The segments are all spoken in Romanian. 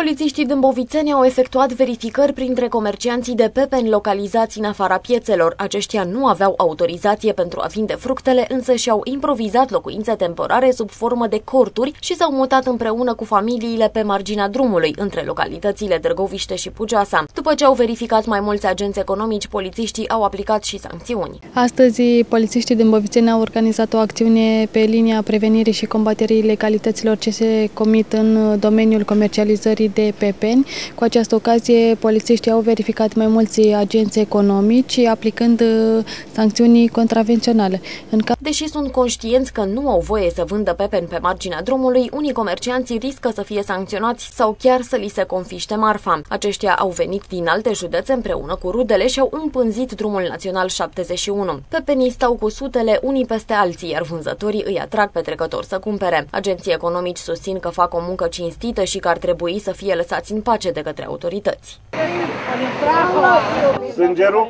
Polițiștii Dâmbovițeni au efectuat verificări printre comercianții de pepeni localizați în afara piețelor. Aceștia nu aveau autorizație pentru a vinde fructele, însă și-au improvizat locuințe temporare sub formă de corturi și s-au mutat împreună cu familiile pe marginea drumului, între localitățile Drăgoviște și Pugeasa. După ce au verificat mai mulți agenți economici, polițiștii au aplicat și sancțiuni. Astăzi, polițiștii Dâmbovițeni au organizat o acțiune pe linia prevenirii și combaterii legalităților ce se comit în domeniul comercializării de pepeni. Cu această ocazie, polițiștii au verificat mai mulți agenți economici, aplicând uh, sancțiuni contravenționale. În ca... Deși sunt conștienți că nu au voie să vândă pepeni pe marginea drumului, unii comercianți riscă să fie sancționați sau chiar să li se confiște marfa. Aceștia au venit din alte județe împreună cu rudele și au împânzit drumul național 71. Pepenii stau cu sutele unii peste alții, iar vânzătorii îi atrag pe trecători să cumpere. Agenții economici susțin că fac o muncă cinstită și că ar trebui să fie lăsați în pace de către autorități. Sângerul?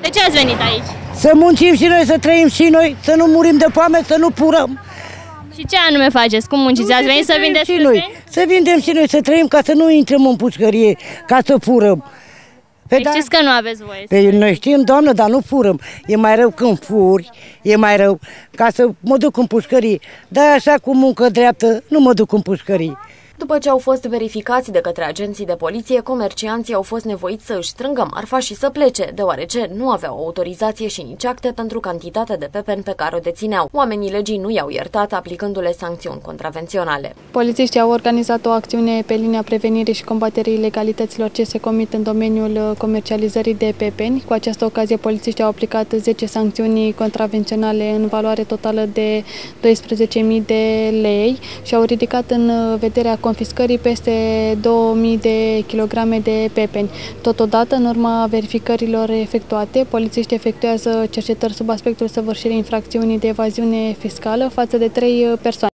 De ce ați venit aici? Să muncim și noi, să trăim și noi, să nu murim de foame, să nu purăm. Și ce anume faceți? Cum munciți? Ați venit să vindeți și noi, Să vindem și noi, să trăim ca să nu intrăm în pușcărie, ca să furăm. Pe păi da. știți că nu aveți voie Pe păi noi știm, doamnă, dar nu furăm. E mai rău când furi, e mai rău ca să mă duc în pușcărie. Dar așa cu muncă dreaptă, nu mă duc în pușcărie. După ce au fost verificați de către agenții de poliție, comercianții au fost nevoiți să își strângă marfa și să plece, deoarece nu aveau autorizație și nici acte pentru cantitatea de pepen pe care o dețineau. Oamenii legii nu i-au iertat, aplicându-le sancțiuni contravenționale. Polițiștii au organizat o acțiune pe linia prevenirii și combaterii ilegalităților ce se comit în domeniul uh, comercializării de pepeni. Cu această ocazie, polițiștii au aplicat 10 sancțiuni contravenționale în valoare totală de 12.000 de lei și au ridicat în uh, vederea confiscării peste 2000 de kilograme de pepeni. Totodată, în urma verificărilor efectuate, polițiștii efectuează cercetări sub aspectul săvârșirii infracțiunii de evaziune fiscală față de trei persoane.